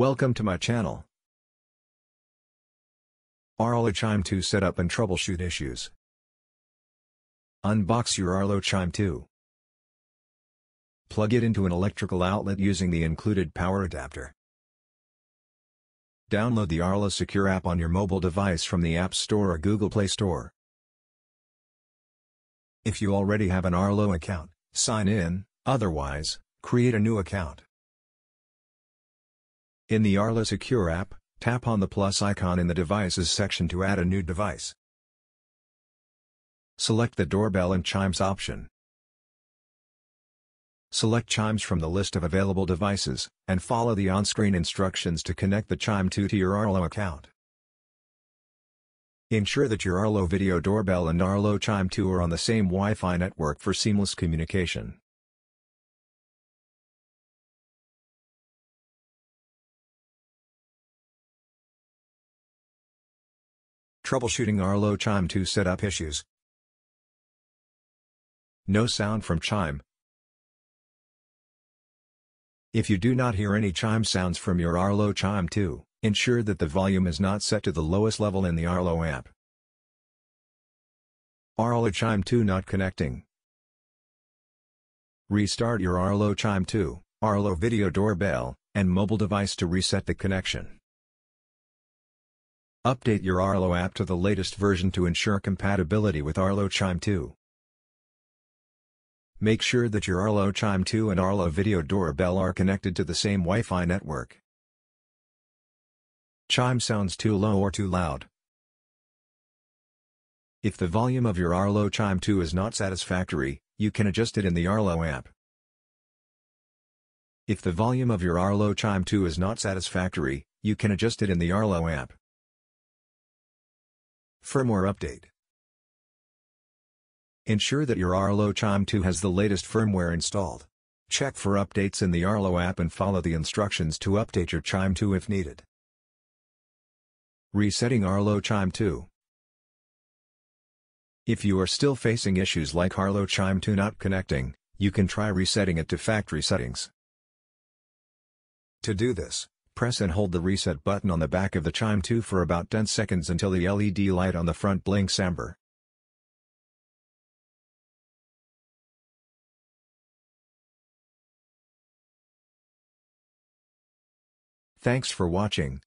Welcome to my channel. Arlo Chime 2 Setup and Troubleshoot Issues Unbox your Arlo Chime 2. Plug it into an electrical outlet using the included power adapter. Download the Arlo Secure app on your mobile device from the App Store or Google Play Store. If you already have an Arlo account, sign in, otherwise, create a new account. In the Arlo Secure app, tap on the plus icon in the Devices section to add a new device. Select the Doorbell and Chimes option. Select Chimes from the list of available devices, and follow the on-screen instructions to connect the Chime 2 to your Arlo account. Ensure that your Arlo Video Doorbell and Arlo Chime 2 are on the same Wi-Fi network for seamless communication. Troubleshooting Arlo Chime 2 setup issues. No sound from Chime, if you do not hear any chime sounds from your Arlo Chime 2, ensure that the volume is not set to the lowest level in the Arlo app. Arlo Chime 2 not connecting. Restart your Arlo Chime 2, Arlo Video Doorbell, and mobile device to reset the connection. Update your Arlo app to the latest version to ensure compatibility with Arlo Chime 2. Make sure that your Arlo Chime 2 and Arlo Video Doorbell are connected to the same Wi-Fi network. Chime sounds too low or too loud. If the volume of your Arlo Chime 2 is not satisfactory, you can adjust it in the Arlo app. If the volume of your Arlo Chime 2 is not satisfactory, you can adjust it in the Arlo app. Firmware update Ensure that your Arlo Chime 2 has the latest firmware installed. Check for updates in the Arlo app and follow the instructions to update your Chime 2 if needed. Resetting Arlo Chime 2 If you are still facing issues like Arlo Chime 2 not connecting, you can try resetting it to factory settings. To do this, press and hold the reset button on the back of the Chime 2 for about 10 seconds until the LED light on the front blinks amber. Thanks for watching.